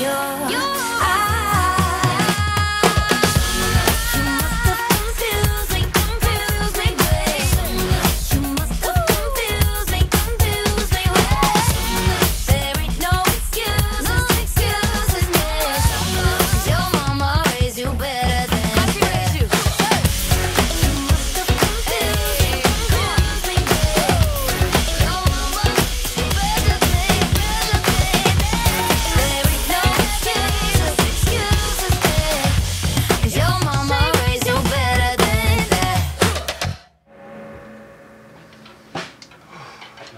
You're, You're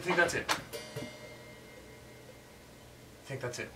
I think that's it. I think that's it.